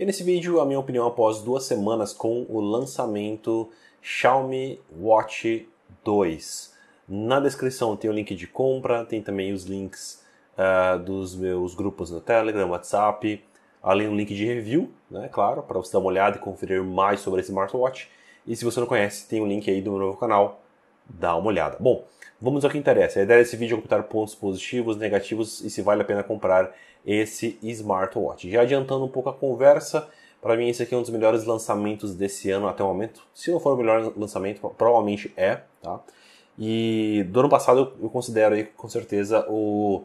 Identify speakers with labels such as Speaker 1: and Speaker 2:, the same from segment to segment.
Speaker 1: E nesse vídeo, a minha opinião após duas semanas com o lançamento Xiaomi Watch 2. Na descrição tem o link de compra, tem também os links uh, dos meus grupos no Telegram, WhatsApp, além do link de review, né, claro, para você dar uma olhada e conferir mais sobre esse smartwatch. E se você não conhece, tem o um link aí do meu novo canal, dá uma olhada. Bom, vamos ao que interessa. A ideia desse vídeo é comentar pontos positivos, negativos e se vale a pena comprar esse smartwatch. Já adiantando um pouco a conversa, para mim esse aqui é um dos melhores lançamentos desse ano até o momento. Se não for o melhor lançamento, provavelmente é, tá? E do ano passado eu considero aí com certeza o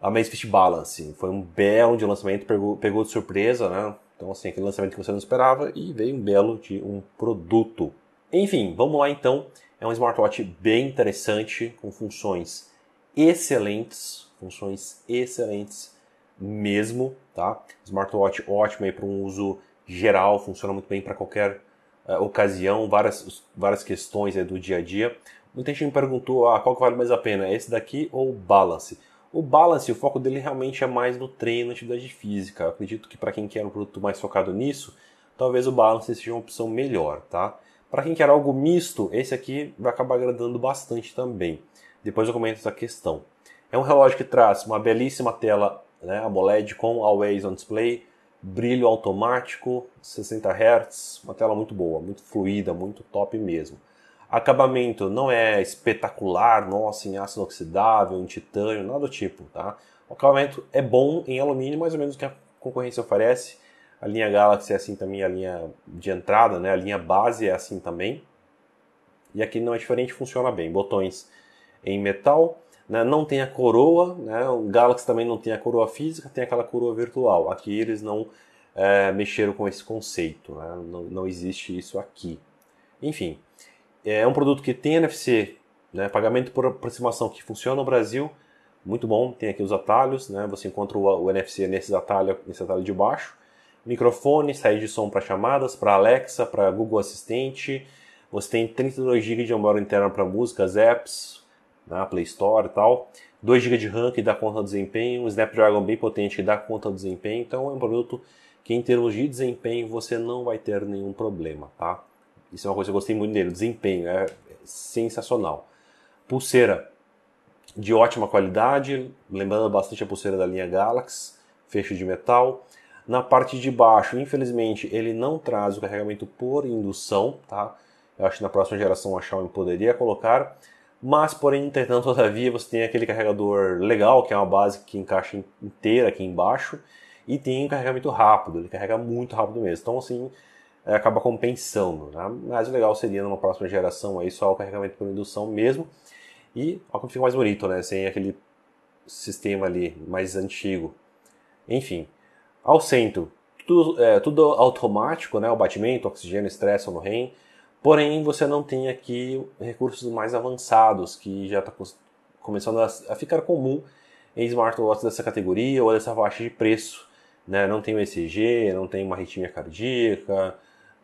Speaker 1: Amazfit Balance. Foi um belo de lançamento, pegou, pegou de surpresa, né? Então assim, aquele lançamento que você não esperava e veio um belo de um produto. Enfim, vamos lá então. É um smartwatch bem interessante, com funções excelentes, funções excelentes mesmo, tá? Smartwatch ótimo aí para um uso geral, funciona muito bem para qualquer uh, ocasião, várias, várias questões do dia a dia. Muita gente me perguntou, ah, qual que vale mais a pena, esse daqui ou o Balance? O Balance, o foco dele realmente é mais no treino, atividade física. Eu acredito que para quem quer um produto mais focado nisso, talvez o Balance seja uma opção melhor, tá? Para quem quer algo misto, esse aqui vai acabar agradando bastante também. Depois eu comento essa questão. É um relógio que traz uma belíssima tela né, AMOLED com Always on Display, brilho automático, 60 Hz, uma tela muito boa, muito fluida, muito top mesmo. Acabamento não é espetacular, nossa, em aço inoxidável, em titânio, nada do tipo, tá? O acabamento é bom em alumínio, mais ou menos o que a concorrência oferece. A linha Galaxy é assim também, a linha de entrada, né? A linha base é assim também. E aqui não é diferente, funciona bem. Botões em metal, né? Não tem a coroa, né? o Galaxy também não tem a coroa física, tem aquela coroa virtual. Aqui eles não é, mexeram com esse conceito, né? não, não existe isso aqui. Enfim, é um produto que tem NFC, né? pagamento por aproximação que funciona no Brasil, muito bom. Tem aqui os atalhos, né? você encontra o, o NFC nesse atalho, nesse atalho de baixo. Microfone, saída de som para chamadas, para Alexa, para Google Assistente. Você tem 32 GB de memória interna para músicas, apps, na Play Store e tal. 2 GB de RAM que dá conta do desempenho, um Snapdragon bem potente que dá conta do desempenho. Então é um produto que em termos de desempenho você não vai ter nenhum problema, tá? Isso é uma coisa que eu gostei muito dele, desempenho é sensacional. Pulseira de ótima qualidade, lembrando bastante a pulseira da linha Galaxy, fecho de metal. Na parte de baixo, infelizmente, ele não traz o carregamento por indução, tá? Eu acho que na próxima geração a Xiaomi poderia colocar. Mas, porém, entretanto, todavia, você tem aquele carregador legal, que é uma base que encaixa inteira aqui embaixo, e tem um carregamento rápido, ele carrega muito rápido mesmo. Então, assim, é, acaba compensando. Né? Mas o legal seria numa próxima geração aí só o carregamento por indução mesmo. E olha como fica mais bonito, né? Sem aquele sistema ali mais antigo. Enfim, ao centro, tudo, é, tudo automático, né? O batimento, oxigênio, estresse no REM. Porém, você não tem aqui recursos mais avançados, que já está começando a, a, ficar comum em smartwatches dessa categoria ou dessa faixa de preço. Né? Não tem o ECG, não tem uma arritmia cardíaca,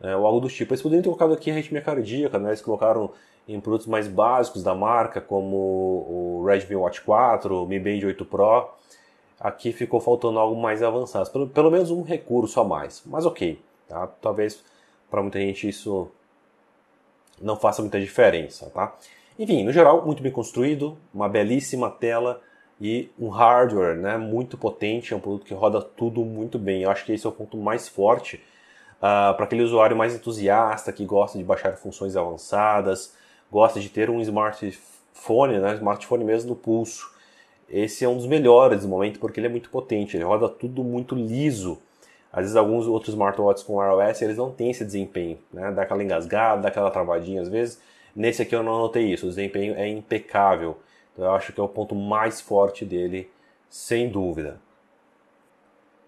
Speaker 1: é, ou algo do tipo. Eles poderiam ter colocado aqui a arritmia cardíaca, né? eles colocaram em produtos mais básicos da marca, como o Redmi Watch 4, o Mi Band 8 Pro. Aqui ficou faltando algo mais avançado, pelo, pelo menos um recurso a mais. Mas ok, tá? talvez para muita gente isso não faça muita diferença, tá? Enfim, no geral, muito bem construído, uma belíssima tela e um hardware né, muito potente, é um produto que roda tudo muito bem. Eu acho que esse é o ponto mais forte uh, para aquele usuário mais entusiasta que gosta de baixar funções avançadas, gosta de ter um smartphone, né, smartphone mesmo no pulso. Esse é um dos melhores no momento porque ele é muito potente, ele roda tudo muito liso. Às vezes alguns outros smartwatches com iOS eles não têm esse desempenho, né? Dá aquela engasgada, dá aquela travadinha às vezes. Nesse aqui eu não notei isso, o desempenho é impecável. Então eu acho que é o ponto mais forte dele, sem dúvida.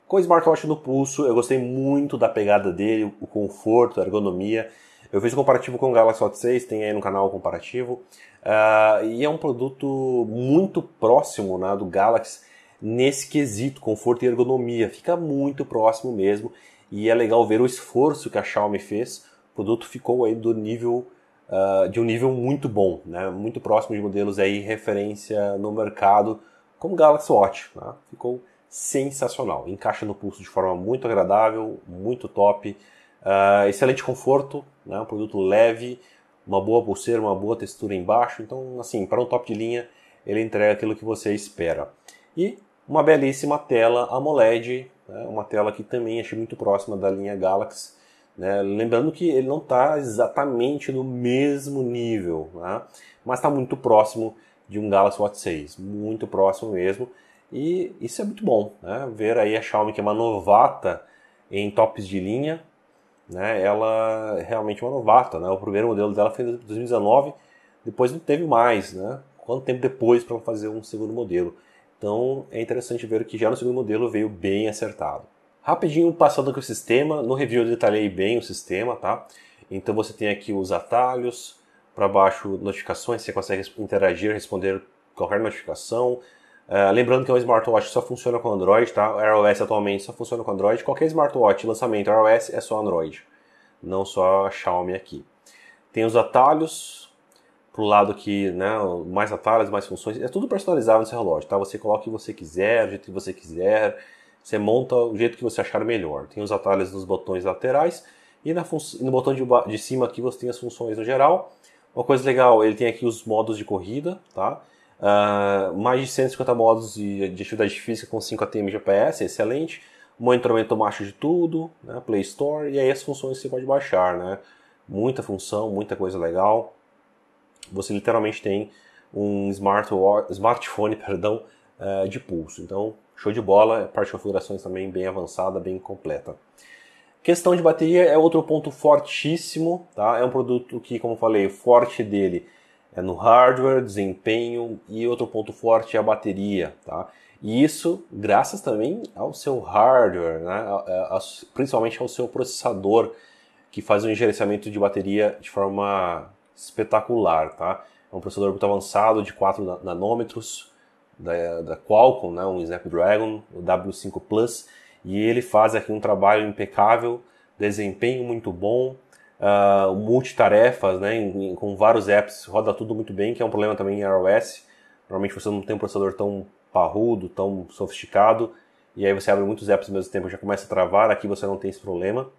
Speaker 1: Com o smartwatch no pulso, eu gostei muito da pegada dele, o conforto, a ergonomia. Eu fiz um comparativo com o Galaxy Watch 6, tem aí no canal o comparativo. Uh, e é um produto muito próximo né, do Galaxy nesse quesito, conforto e ergonomia. Fica muito próximo mesmo e é legal ver o esforço que a Xiaomi fez. O produto ficou aí do nível uh, de um nível muito bom, né? muito próximo de modelos aí referência no mercado como Galaxy Watch. Né? Ficou sensacional. Encaixa no pulso de forma muito agradável, muito top. Uh, excelente conforto, né? um produto leve, uma boa pulseira, uma boa textura embaixo. Então, assim, para um top de linha, ele entrega aquilo que você espera. E uma belíssima tela AMOLED, né? uma tela que também achei muito próxima da linha Galaxy. Né? Lembrando que ele não está exatamente no mesmo nível, né? mas está muito próximo de um Galaxy Watch 6, muito próximo mesmo. E isso é muito bom, né? Ver aí a Xiaomi, que é uma novata em tops de linha, né? Ela é realmente uma novata, né? O primeiro modelo dela foi em 2019, depois não teve mais, né? Quanto tempo depois para fazer um segundo modelo? Então é interessante ver que já no segundo modelo veio bem acertado. Rapidinho passando aqui o sistema, no review eu detalhei bem o sistema, tá? Então você tem aqui os atalhos, para baixo notificações, você consegue interagir, responder qualquer notificação, Uh, lembrando que é um smartwatch só funciona com Android, tá? O iOS atualmente só funciona com Android. Qualquer smartwatch lançamento iOS é só Android, não só a Xiaomi aqui. Tem os atalhos pro lado aqui, né? Mais atalhos, mais funções. É tudo personalizável nesse relógio, tá? Você coloca o que você quiser, do jeito que você quiser. Você monta o jeito que você achar melhor. Tem os atalhos nos botões laterais e no botão de, de cima aqui você tem as funções no geral. Uma coisa legal, ele tem aqui os modos de corrida, tá? Uh, mais de 150 modos de, de, atividade física com 5 ATM GPS, excelente. Monitoramento automático de tudo, né? Play Store, e aí as funções você pode baixar, né? Muita função, muita coisa legal. Você literalmente tem um smartphone perdão, uh, de pulso. Então, show de bola, parte de configurações também bem avançada, bem completa. Questão de bateria é outro ponto fortíssimo, tá? É um produto que, como falei, o forte dele é no hardware, desempenho e outro ponto forte é a bateria, tá? E isso graças também ao seu hardware, né? Principalmente ao seu processador, que faz um gerenciamento de bateria de forma espetacular, tá? É um processador muito avançado de 4 nanômetros da, da Qualcomm, né? um Snapdragon, o W5 Plus, e ele faz aqui um trabalho impecável, desempenho muito bom, uh, multitarefas, né, em, em, com vários apps, roda tudo muito bem, que é um problema também em iOS. Normalmente você não tem um processador tão parrudo, tão sofisticado, e aí você abre muitos apps ao mesmo tempo já começa a travar, aqui você não tem esse problema.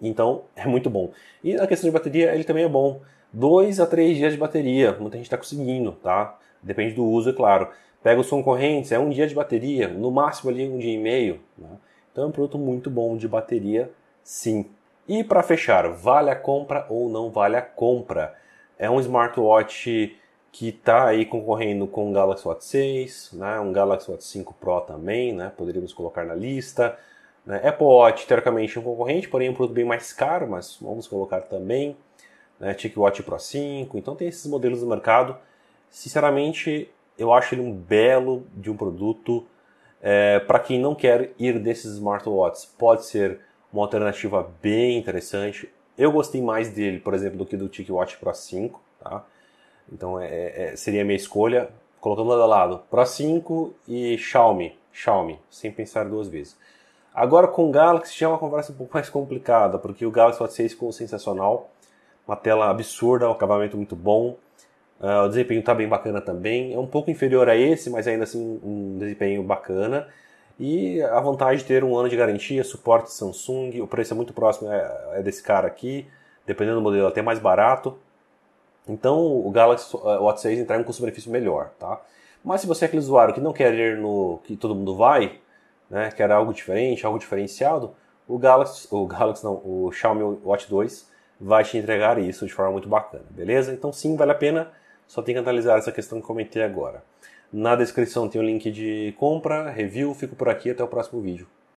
Speaker 1: Então, é muito bom. E na questão de bateria, ele também é bom. 2 a 3 dias de bateria, muita gente está conseguindo, tá? Depende do uso, é claro. Pega os concorrentes, é um dia de bateria, no máximo ali um dia e meio. Né? Então é um produto muito bom de bateria, sim. E para fechar, vale a compra ou não vale a compra? É um smartwatch que está aí concorrendo com o Galaxy Watch 6, né? um Galaxy Watch 5 Pro também, né? poderíamos colocar na lista. Né? Apple Watch, teoricamente, é um concorrente, porém é um produto bem mais caro, mas vamos colocar também. Né? TicWatch Pro 5, então tem esses modelos no mercado. Sinceramente, eu acho ele um belo de um produto. É, para quem não quer ir desses smartwatches, pode ser uma alternativa bem interessante. Eu gostei mais dele, por exemplo, do que do TicWatch Pro 5, tá? Então é, é, seria a minha escolha, colocando lado a lado, Pro 5 e Xiaomi, Xiaomi, sem pensar duas vezes. Agora com o Galaxy já é uma conversa um pouco mais complicada, porque o Galaxy Watch 6 ficou sensacional, uma tela absurda, um acabamento muito bom, uh, o desempenho está bem bacana também, é um pouco inferior a esse, mas ainda assim um desempenho bacana. E a vantagem de ter um ano de garantia, suporte Samsung, o preço é muito próximo é, é desse cara aqui, dependendo do modelo até mais barato. Então o Galaxy Watch 6 entrega um custo-benefício melhor, tá? Mas se você é aquele usuário que não quer ir no que todo mundo vai, né, quer algo diferente, algo diferenciado, o Galaxy, o Galaxy não, o Xiaomi Watch 2 vai te entregar isso de forma muito bacana, beleza? Então sim, vale a pena, só tem que analisar essa questão que comentei agora. Na descrição tem o link de compra, review. Fico por aqui, até o próximo vídeo.